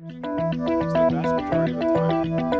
It's the vast majority of the time.